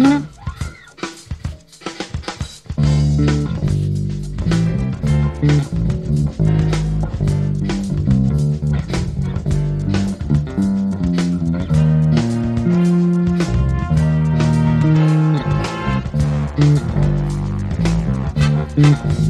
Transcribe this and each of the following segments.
No. Mm-hmm.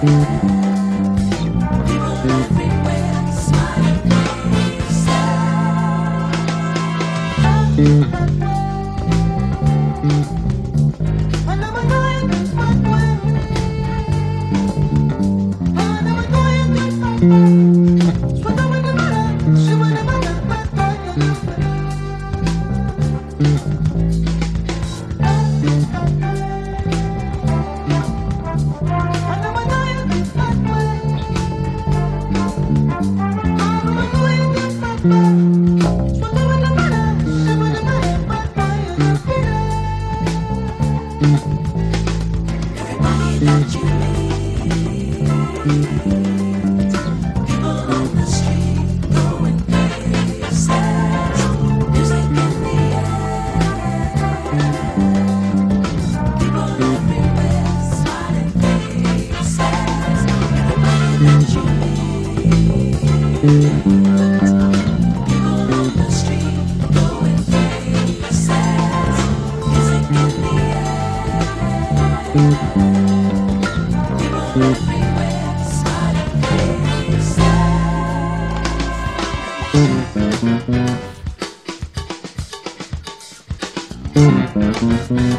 Mm-hmm. Thank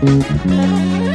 Mm-hmm.